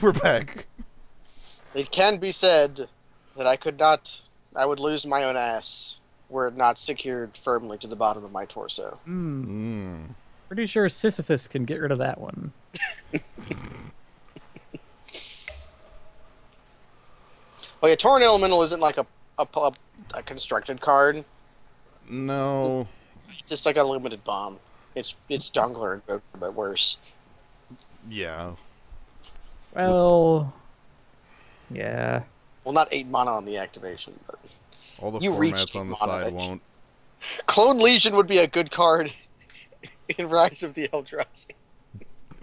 We're back. It can be said that I could not. I would lose my own ass were it not secured firmly to the bottom of my torso. Hmm. Mm. Pretty sure Sisyphus can get rid of that one. Oh yeah, Torn Elemental isn't like a a, a, a constructed card. No. It's just like a limited bomb. It's it's Dungler and Goku, but worse. Yeah. Well, yeah. Well, not eight mana on the activation, but All the You reached formats on the mana. side won't. Clone Legion would be a good card in Rise of the Eldrazi.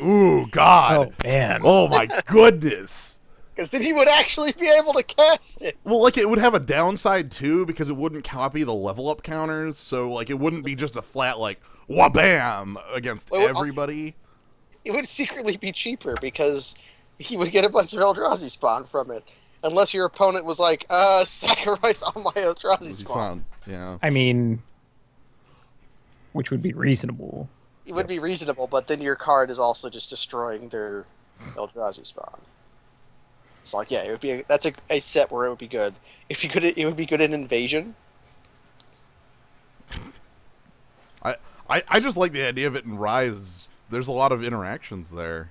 Ooh, God. Oh man. Oh my goodness. Because then he would actually be able to cast it. Well, like it would have a downside too because it wouldn't copy the level up counters, so like it wouldn't be just a flat like wabam against Well, everybody. It would secretly be cheaper because he would get a bunch of Eldrazi spawn from it. Unless your opponent was like, uh, sacrifice all my Eldrazi spawn. fun. Yeah. I mean, which would be reasonable. It would be reasonable, but then your card is also just destroying their Eldrazi spawn. It's like, yeah, it would be a, that's a, a set where it would be good. If you could, it would be good in Invasion. I, I I just like the idea of it in Rise. There's a lot of interactions there.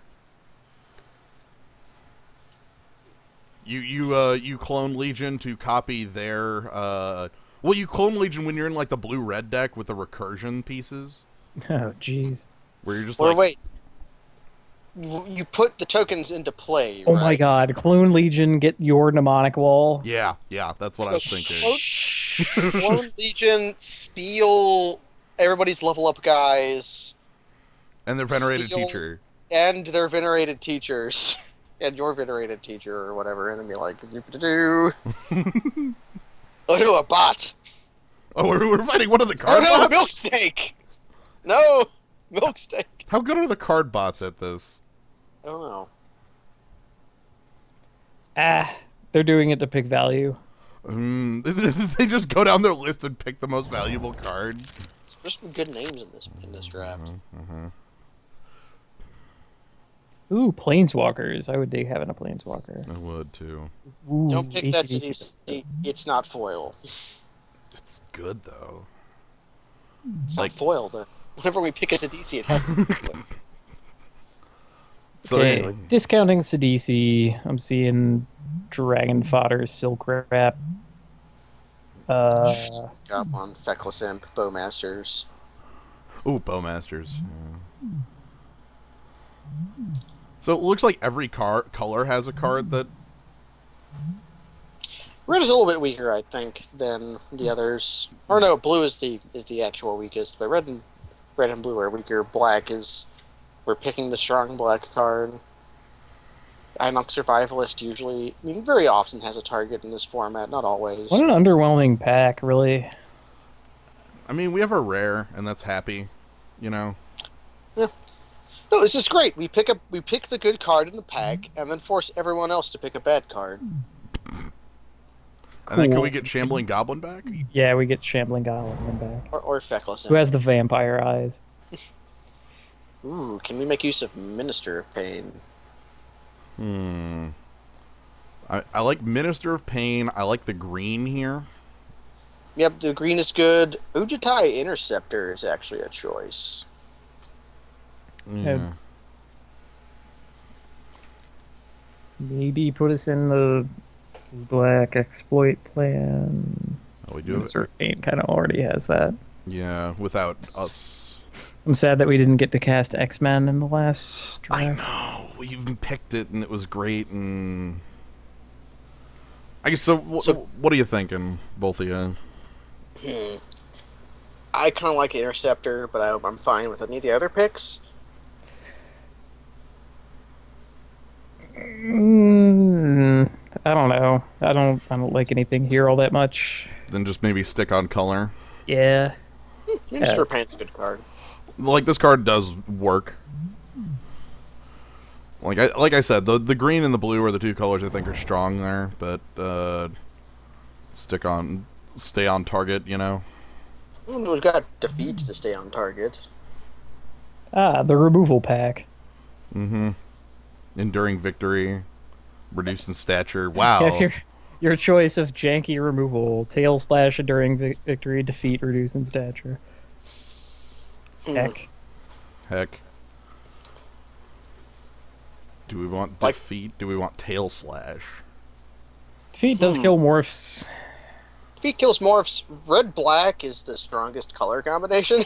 You you uh you clone Legion to copy their uh well you clone Legion when you're in like the blue red deck with the recursion pieces Oh jeez. where you're just Or like wait, you you put the tokens into play. Oh my god, Clone Legion, get your mnemonic wall. yeah yeah that's what I was thinking. Clone- Clone Legion steal everybody's level up guys And their venerated steals- teacher. and their venerated teachers and your venerated teacher or whatever, and then be like, do oh no, a bot. Oh, we're, we're fighting one of the Oh card no, bots. milk steak. No, milk steak. How good are the card bots at this? I don't know. Ah, they're doing it to pick value. Mm, they just go down their list and pick the most valuable card. There's some good names in this in this draft. Mm-hmm. Ooh, planeswalkers. I would dig having a planeswalker. I would too. Ooh, Don't pick that Esidisi. It's not foil. It's good though. It's Like- not foil. Though. Whenever we pick a Sidisi, it has to be foil. So Okay, anyway, discounting Sidisi. I'm seeing Dragon Fodder, Silk Wrap. Uh, Got one. Feckless Imp, Bowmasters. ooh, Bowmasters. Yeah. So it looks like every car color has a card that. Red is a little bit weaker, I think, than the others. Or no, blue is the is the actual weakest, but red and red and blue are weaker. Black is we're picking the strong black card. Ainok Survivalist usually, I mean, very often has a target in this format, not always. what an underwhelming pack, really. I mean, we have a rare, and that's happy. You know. No, this is great. We pick up, we pick the good card in the pack, and then force everyone else to pick a bad card. And then can we get Shambling Goblin back? Yeah, we get Shambling Goblin back. Or, or Feckless Who has the vampire eyes? Ooh, can we make use of Minister of Pain? Hmm. I, I like Minister of Pain. I like the green here. Yep, the green is good. Ojutai Interceptor is actually a choice. Yeah. Maybe put us in the black exploit plan. Oh, we do have kind of already has that. Yeah, without us. I'm sad that we didn't get to cast X Men in the last I know. We even picked it, and it was great. And I guess so. Wh- So- what are you thinking, both of you? Hmm. I kind of like Interceptor, but I, I'm fine with any of the other picks. Mm, I don't know. I don't. I don't like anything here all that much. Then just maybe stick on color. Yeah. Minister of it's- Pain's a good card. Like this card does work. Like I like I said, the the green and the blue are the two colors I think are strong there, but uh, stick on, stay on target. You know. We've got Defeat to stay on target. Ah, the removal pack. Mm-hmm. Enduring victory. Reduced in stature. Wow. You have your, your choice of janky removal, tail slash enduring vic- victory, defeat, reduce in stature. Hmm. Heck. Heck. Do we want Like- defeat? Do we want tail slash? Defeat does Hmm. kill morphs. Defeat kills morphs. Red black is the strongest color combination.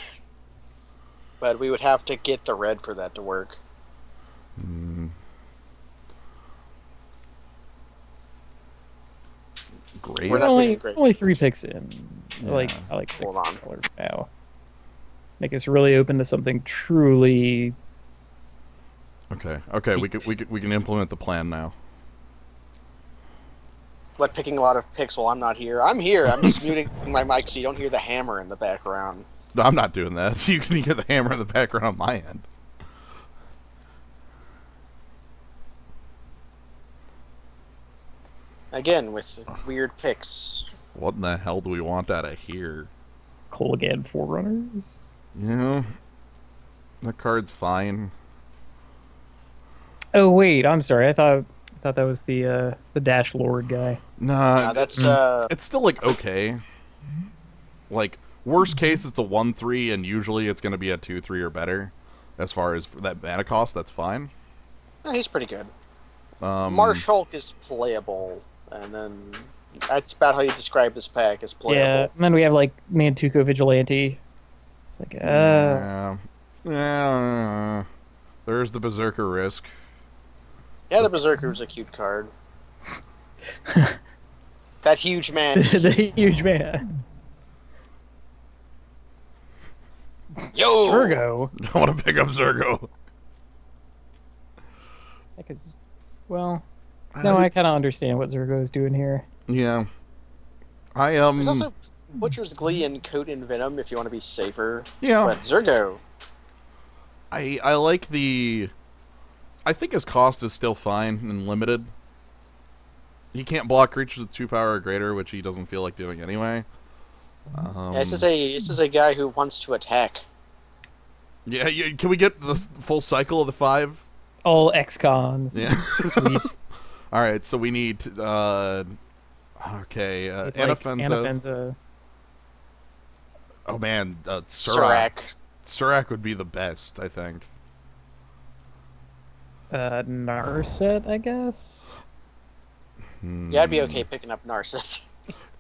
but we would have to get the red for that to work. Hmm. Great. We're not only, great. only three picks in. I like Yeah. I like six Hold on. colors now. Make us really open to something truly. Okay. Okay. We can we can we can implement the plan now. But picking a lot of picks while I'm not here. I'm here. I'm just muting my mic so you don't hear the hammer in the background. No, I'm not doing that. You can hear the hammer in the background on my end. Again, with weird picks. What in the hell do we want out of here? Kolaghan Forerunners. Yeah. That card's fine. Oh wait, I'm sorry. I thought I thought that was the uh, the Dash Lord guy. Nah, Uh, that's uh, it's still like okay. Like worst case, it's a one three, and usually it's going to be a two three or better. As far as that mana cost, that's fine. he's pretty good. Um, Marsh Hulk is playable, and then that's about how you describe this pack as playable. Yeah, and then we have like Mantuko Vigilante. It's like uh, Yeah. Yeah. There's the Berserker risk. Yeah, the Berserker is a cute card. that huge man. the huge man. Yo, Virgo. I want to pick up Zurgo. Heck is, well, no, I kind of understand what Zurgo is doing here. Yeah. I um. There's also Butcher's Glee and Coat and Venom if you want to be safer. yeah. But Zurgo, I I like the. I think his cost is still fine and limited. He can't block creatures with two power or greater, which he doesn't feel like doing anyway. Um, yeah, this is a this is a guy who wants to attack. yeah, yeah, Can we get the full cycle of the five? All ex-cons. Yeah. Sweet. All right. So we need. uh Okay. Uh, It's like Anafenza. Anafenza. Oh man, uh, Surrak. Surrak. Surrak would be the best, I think. Uh, Narset, I guess. Yeah, I'd be Hmm. okay picking up Narset.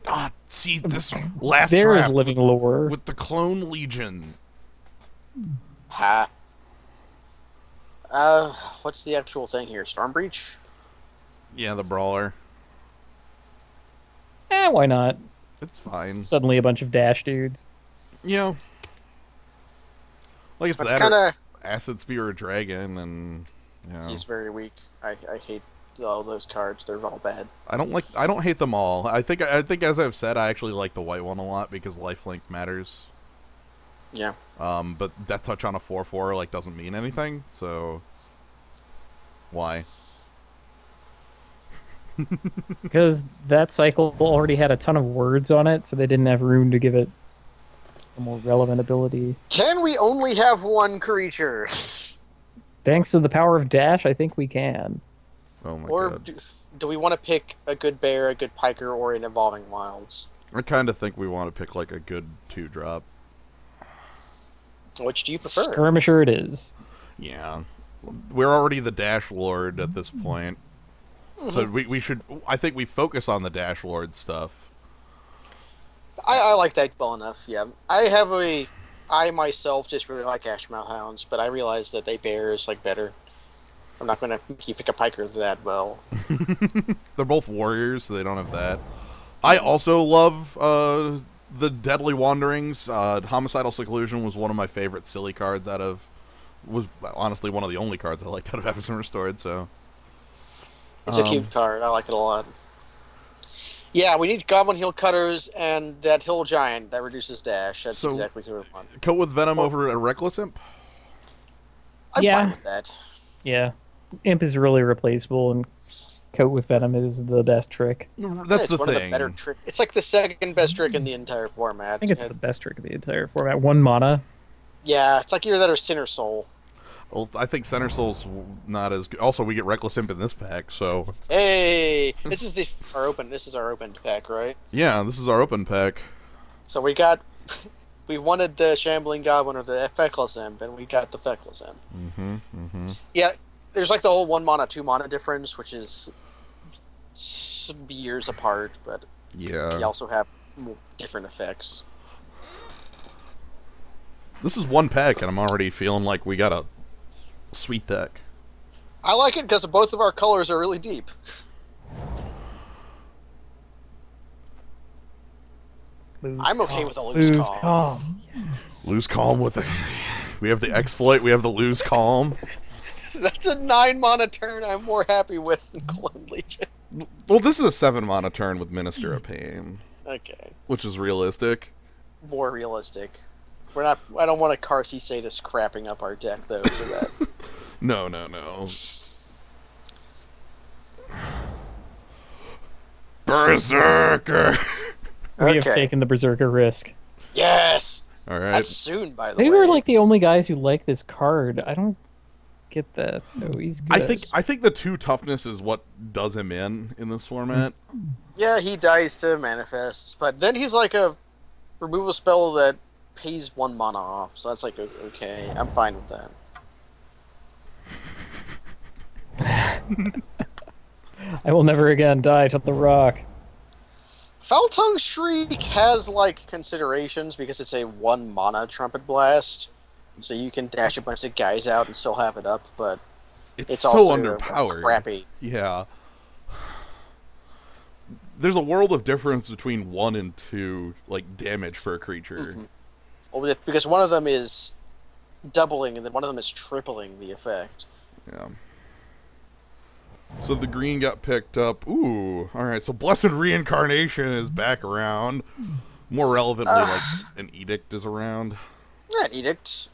Ah, see this last There is draft living lore. with the Clone Legion. ha. Uh, what's the actual thing here? Storm Breach? Yeah, the brawler. Eh, why not? It's fine. Suddenly a bunch of Dash dudes. Yeah. Like it's That's that kinda... Acid-Spewer Dragon, and yeah. he's very weak. I I hate all those cards. They're all bad. I don't like. I don't hate them all. I think. I think as I've said, I actually like the white one a lot because life lifelink matters. Yeah. Um, but Death Touch on a four four like doesn't mean anything. So why? Because that cycle already had a ton of words on it, so they didn't have room to give it a more relevant ability. Can we only have one creature, Thanks to the power of Dash, I think we can. Oh my or god. do, do we want to pick a good bear, a good piker, or an evolving wilds? I kind of think we want to pick like a good two drop. Which do you prefer? Skirmisher it is. Yeah. We're already the Dash Lord at this point. So Mhm. we, we should I think we focus on the Dash Lord stuff. I, I like that well enough. Yeah, I have a. I myself just really like Ashmouth Hounds, but I realize that they bear is like better. I'm not going to keep pick a piker that well. They're both warriors, so they don't have that. I also love uh, the Deadly Wanderings. Uh, Homicidal Seclusion was one of my favorite silly cards out of. Was honestly one of the only cards I liked out of Episode Restored. So It's a Um, cute card. I like it a lot. Yeah, we need Goblin Heelcutters and that Hill Giant that reduces dash. That's So- exactly what we want. coat with Venom over a Reckless Imp. I'm Yeah. fine with that. Yeah. Imp is really replaceable, and Coat with Venom is the best trick. That's it's the one thing. of the better trick. It's like the second best trick in the entire format. I think it's And- the best trick of the entire format. One mana. Yeah, it's like you're that or Center Soul. Well, I think Center Soul's not as good. Also, we get Reckless Imp in this pack, so Hey, this is the our open. This is our open pack, right? yeah, this is our open pack. So we got, we wanted the Shambling Goblin or the Feckless Imp, and we got the Feckless Imp. Mm-hmm. Mm-hmm. Yeah, there's like the whole one mana, two mana difference, which is years apart, but Yeah. you also have different effects. This is one pack, and I'm already feeling like we got a sweet deck. I like it because both of our colors are really deep. Lose I'm okay calm. with a lose lose calm. calm. Yes. Lose calm with the. We have the exploit. We have the lose calm. That's a nine mana turn. I'm more happy with than Clone Legion. Well, this is a seven mana turn with Minister of Pain, Okay, which is realistic. more realistic. We're not. I don't want a Qarsi Sadist crapping up our deck though for that. No, no, no. Berserker. We have taken the berserker risk. yes, All right. that's soon. By the Maybe way, we're like the only guys who like this card. I don't get that. No, he's good. I think I think the two toughness is what does him in in this format. Yeah, he dies to manifest, but then he's like a removal spell that pays one mana off. So that's like okay. I'm fine with that. I will never again die to the rock. Foul Tongue Shriek has like considerations because it's a one mana trumpet blast, so you can dash a bunch of guys out and still have it up. But It's, it's so also underpowered. crappy. Yeah. There's a world of difference between one and two, like damage for a creature. Mhm. Well, it- because one of them is doubling and then one of them is tripling the effect. Yeah. So the green got picked up. Ooh, all right. So blessed reincarnation is back around. More relevantly, like an edict is around. Yeah, edict.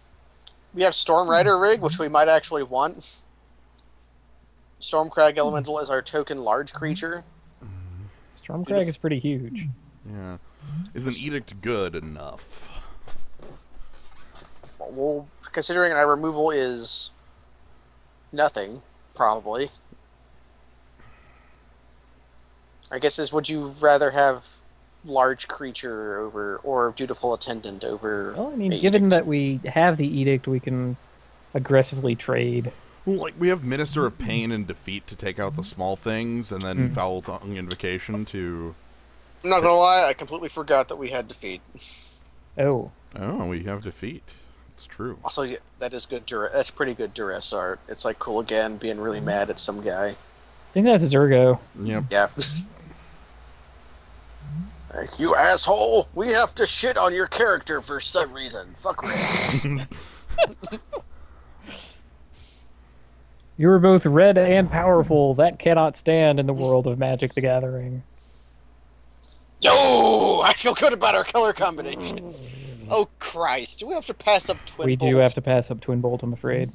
We have Storm Rider rig, which we might actually want. Stormcrag hmm. Elemental is our token large hmm. creature. Stormcrag is pretty huge. Yeah. Is an edict good enough? Well, considering our removal is nothing, probably. I guess is would you rather have large creature over or dutiful attendant over? Well, I mean, given edict? that we have the edict, we can aggressively trade. Well, like we have Minister of Pain and Defeat to take out the small things, and then Mhm. Foul Tongue Invocation to. I'm not gonna lie, I completely forgot that we had defeat. Oh, Oh, we have Defeat. It's true. Also, yeah, that is good. Dura- that's pretty good duress art. It's like cool again, being really mm-hmm. mad at some guy. I think that's Zurgo. Yep. Yeah. like, you asshole! We have to shit on your character for some reason. Fuck. You are both red and powerful. That cannot stand in the world of Magic the Gathering. Yo! I feel good about our color combinations. Mm. Oh Christ! Do we have to pass up twin? we do Bolt? have to pass up Twin Bolt, I'm afraid.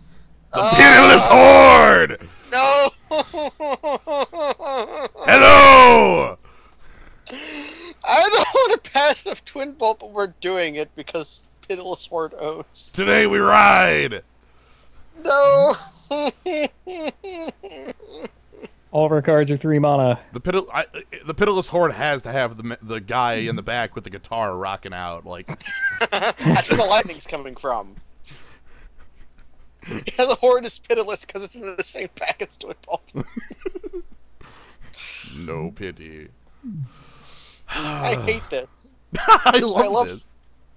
Pitiless Ah! Horde! No! Hello! I don't want to pass up Twin Bolt, but we're doing it because Pitiless Horde owns. Today we ride! No! All of our cards are three mana. The pitil- I, the pitiless horde has to have the the guy in the back with the guitar rocking out. Like, That's where the lightning's coming from. Yeah, the Horde is pitiless because it's in the same pack as Twin Bolt. no pity. I hate this. I love, love- this.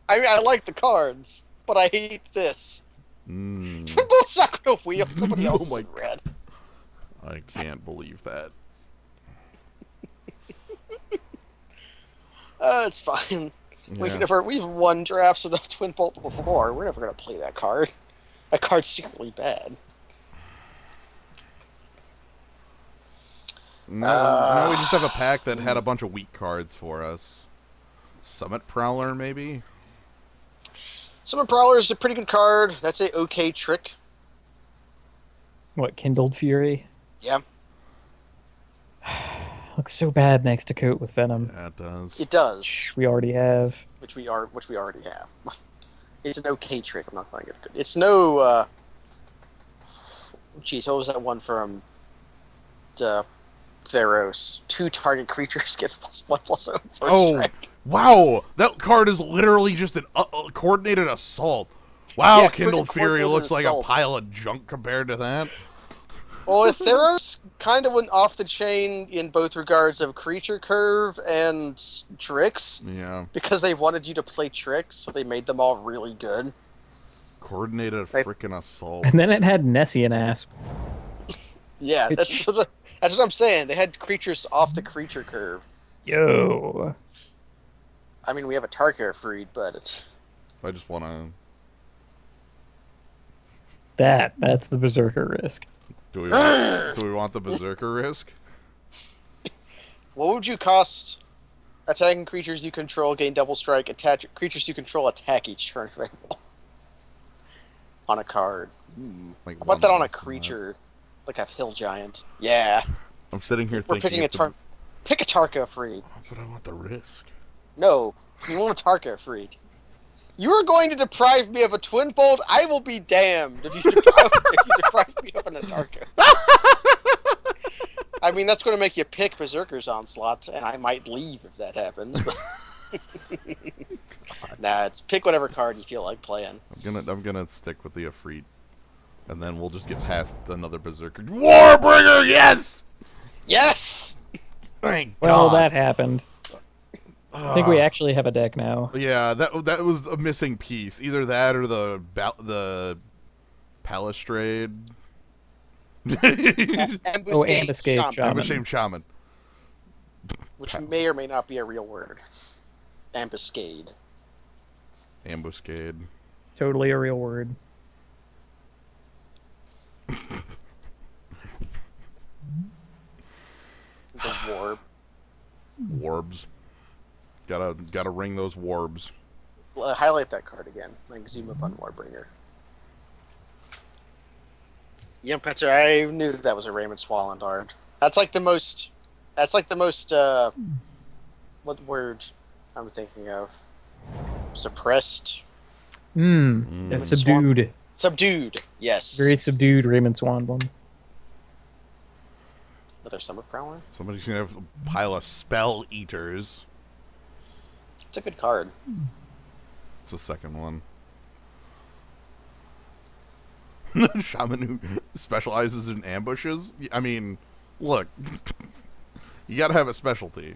I mean, I like the cards, but I hate this. Mm, Twin Bolt's not going to wheel somebody Oh else my in red. I can't believe that. Uh, it's fine. We've Yeah. never we've won drafts without Twin Bolt before. We're never going to play that card. That card's secretly bad. No, Uh, no, we just have a pack that had a bunch of weak cards for us. Summit Prowler, maybe? Summit Prowler is a pretty good card. That's a okay trick. What, Kindled Fury? Yeah, Looks so bad next to Coat with Venom. Yeah, it does. it does, We already have. which we are which we already have. It's an okay trick. I'm not calling it good. It's no uh, Jeez, what was that one from the Theros? Two target creatures get plus one plus zero first Oh. strike. Wow, that card is literally just an uh, uh, coordinated assault. Wow, Yeah, Kindle Fury coordinated looks like a pile of junk compared to that. Well, if Theros kind of went off the chain in both regards of creature curve and tricks Yeah, because they wanted you to play tricks, so they made them all really good. coordinated They- freaking assault. And then it had Nessian Asp. Yeah, It's- that's what, that's what I'm saying. They had creatures off the creature curve. Yo. I mean, we have a Tarkir freed, but it's, I just want to. That that's the berserker risk. Do we want, do we want the berserker risk? what would you cost attacking creatures you control gain double strike? Attach creatures you control attack each turn on a card. Hmm. Like How about that on a creature, like a hill giant? Yeah, I'm sitting here we're thinking. picking a if the- Pick a Tarka freed. But I want the risk. No, you want a Tarka freed. You are going to deprive me of a twin bolt. I will be damned if you deprive, if you deprive me of an Atarka. I mean, that's going to make you pick Berserker's Onslaught, and I might leave if that happens. Nah, it's pick whatever card you feel like playing. I'm gonna I'm gonna stick with the Efreet, and then we'll just get past another berserker. Warbringer, yes. Yes. Thank Well, God. that happened. I think we Ah. actually have a deck now. Yeah, that that was a missing piece. Either that or the ba- the Palistrade. Ambuscade, Oh, Ambuscade Shaman, Shaman. Ambuscade Shaman. which may or may not be a real word. Ambuscade. Ambuscade. Totally a real word. The warp. Warbs. Gotta gotta ring those warbs. Uh, highlight that card again. Like zoom up on Warbringer. Yeah, Petzer, I knew that, that was a Raymond Swanland. That's like the most. That's like the most. uh What word I'm thinking of? Suppressed, Hmm. Mm. Yeah, Raymond Swan. subdued. subdued. Yes. Very subdued Raymond Swan. Another Summit Prowler. Somebody's gonna have a pile of spell eaters. It's a good card. It's the second one. Shaman who specializes in ambushes. I mean, look, you gotta have a specialty.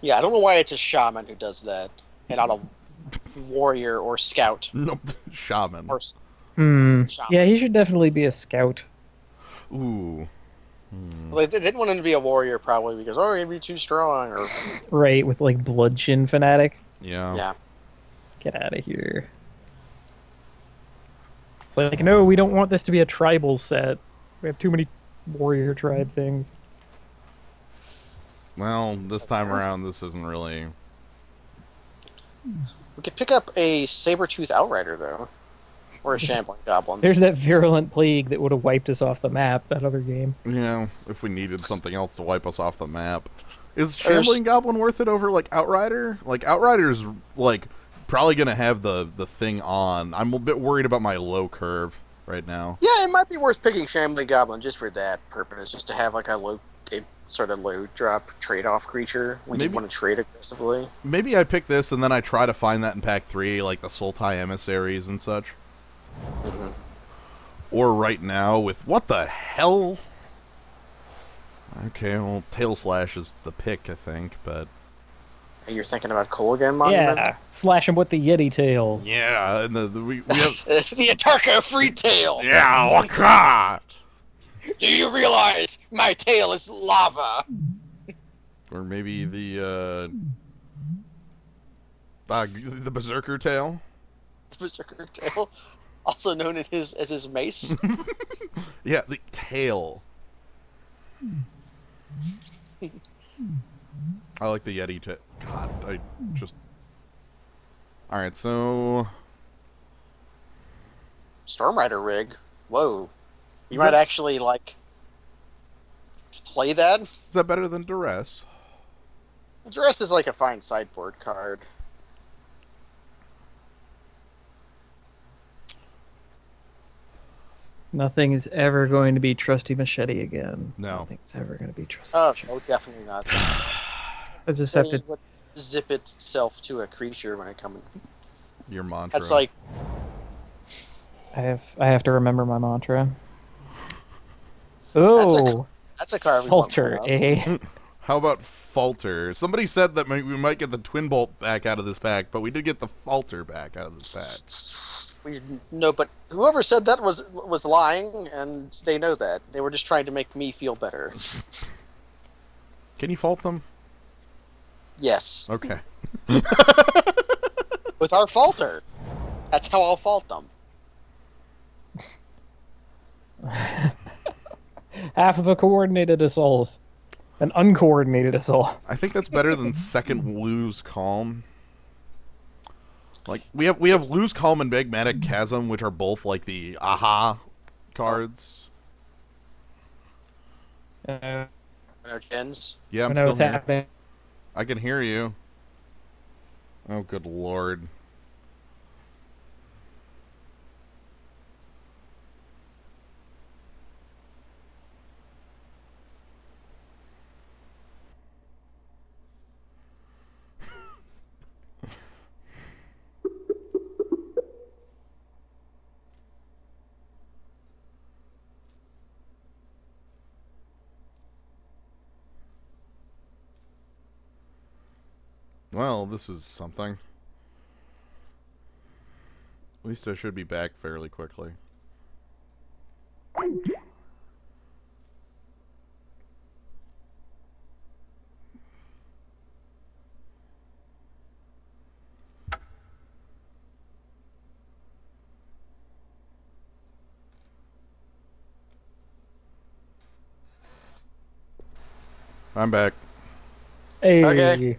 Yeah, I don't know why it's a shaman who does that, and not a warrior or scout Nope, shaman. or Hmm. Shaman. Yeah, he should definitely be a scout. Ooh. Hmm. Well, they didn't want him to be a warrior probably because oh he'd be too strong or Right, with like Blood-Chin Fanatic. Yeah. yeah. Get out of here. It's like, no, we don't want this to be a tribal set. We have too many warrior tribe things. Well, this time around, this isn't really. We could pick up a saber-tooth outrider though, or a shambling goblin. There's that virulent plague that would have wiped us off the map that other game. Yeah, if we needed something else to wipe us off the map. Is There's- Shambling Goblin worth it over like Outrider? Like Outrider's like probably gonna have the the thing on. I'm a bit worried about my low curve right now. Yeah, it might be worth picking shambling goblin just for that purpose, just to have like a low, a sort of low drop trade-off creature when Maybe- you want to trade aggressively. Maybe I pick this and then I try to find that in pack three, like the Sultai emissaries and such. Mhm. Or right now with what the hell? Okay, well, Tail Slash is the pick, I think, but And You're thinking about Kolaghan Monument? Yeah, slash him with the Yeti tails. yeah, and the, the we, we have the Atarka free tail. yeah, waka! Do you realize my tail is lava? or maybe the uh, uh the Berserker Tail. The Berserker tail, also known as his as his mace. Yeah, the tail. I like the Yeti tail. God, I just. All right, so Stormrider rig. Whoa, you might actually like play that. is that better than Duress? Duress is like a fine sideboard card. Nothing is ever going to be Trusty Machete again. No. Nothing's ever going to be Trusty Oh, Machete. oh, definitely not. I just have to. It zip itself to a creature when it comes. Your mantra. That's like I have. I have to remember my mantra. Oh, that's a card. we want falter, more eh? How about Falter? Somebody said that we might get the Twin Bolt back out of this pack, but we did get the Falter back out of this pack. We no, but whoever said that was was lying, and they know that. They were just trying to make me feel better. Can you fault them? Yes, Okay. with our falter. That's how I'll fault them. Half of a coordinated assault, an uncoordinated assault. I think that's better than second lose calm. Like we have we have lose calm and magmatic chasm, which are both like the aha cards. Uh, gens. Yeah, I I'm know still what's here. happening. I can hear you. Oh, good lord. Well, this is something. At least I should be back fairly quickly. I'm back. Hey. Okay.